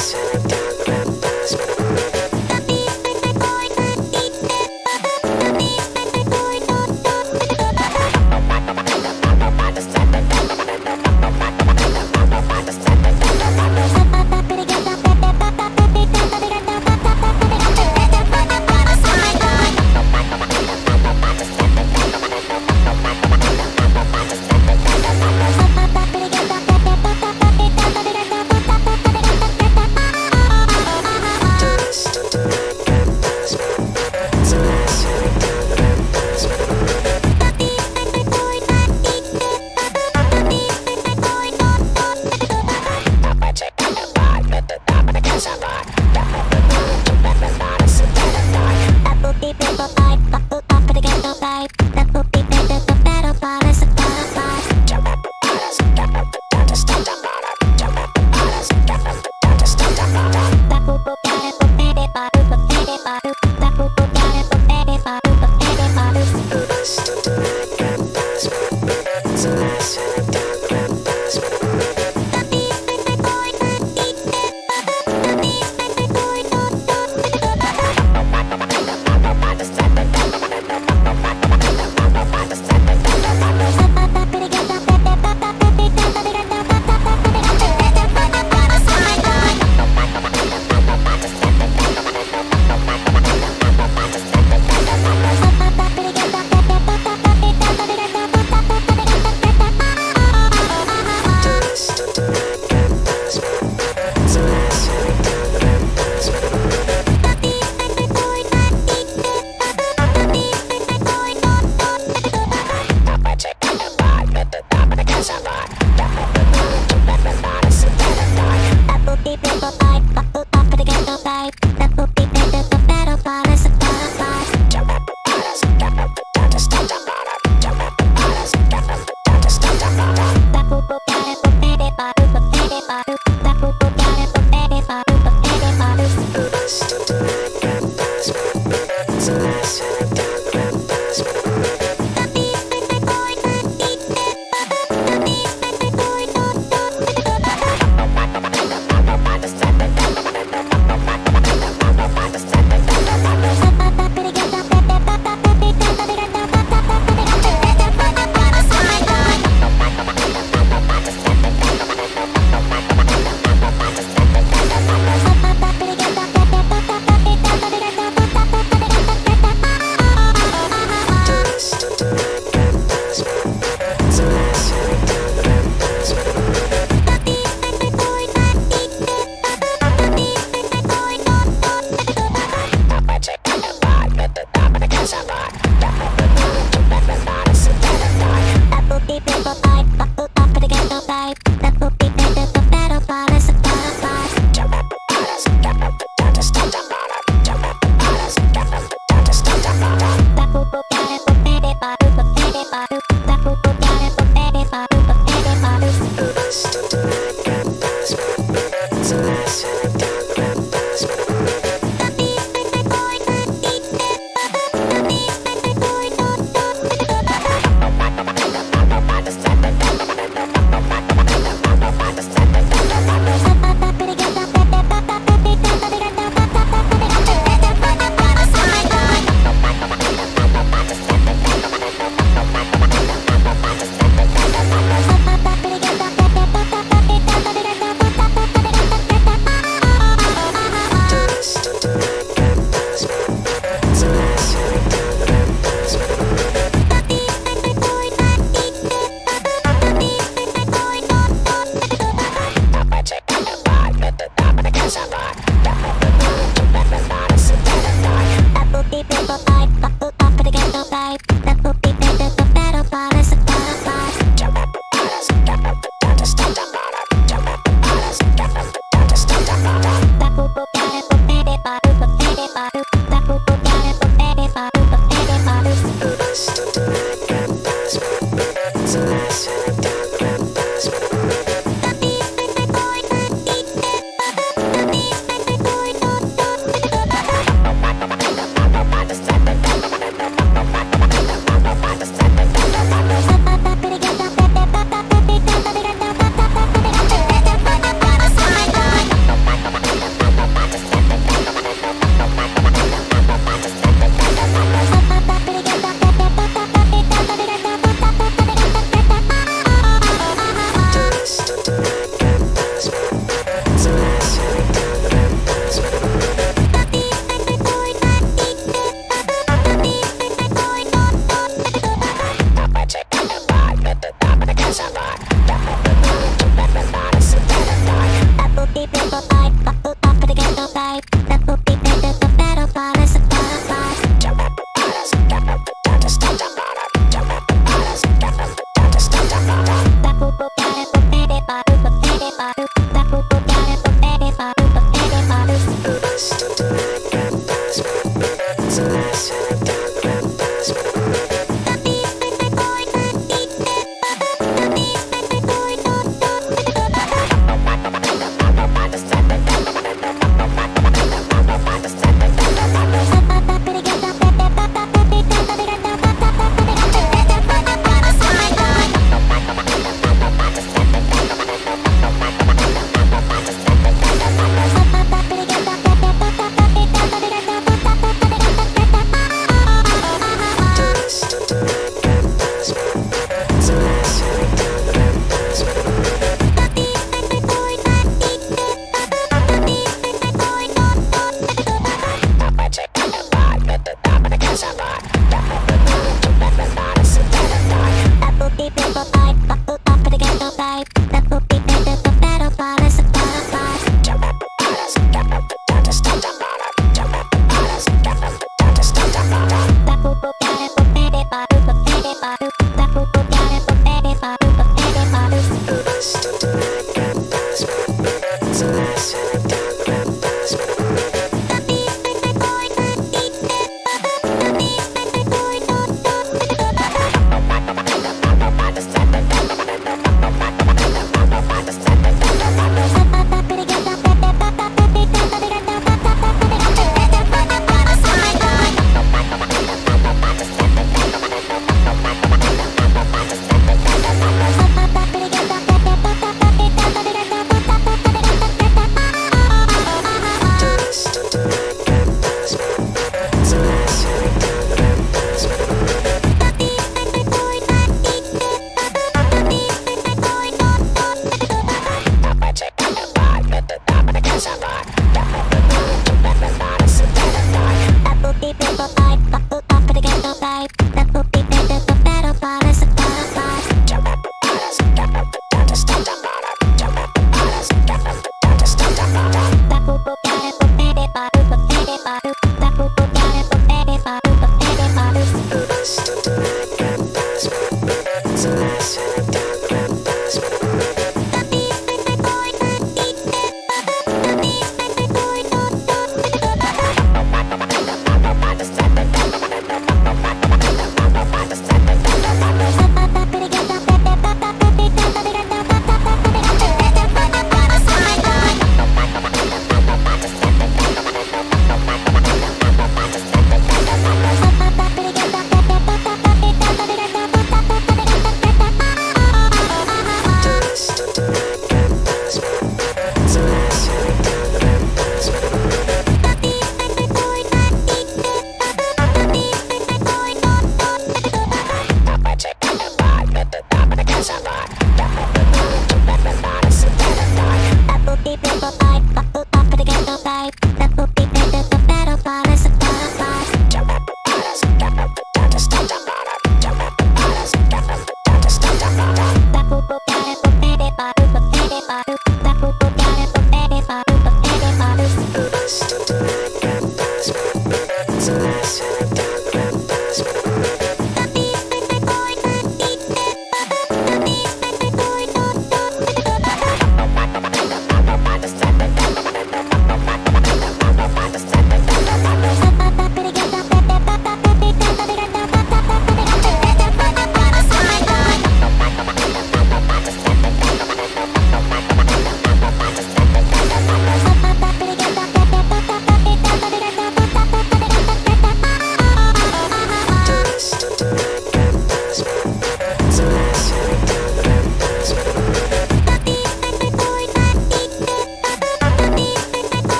Você tem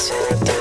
Bye.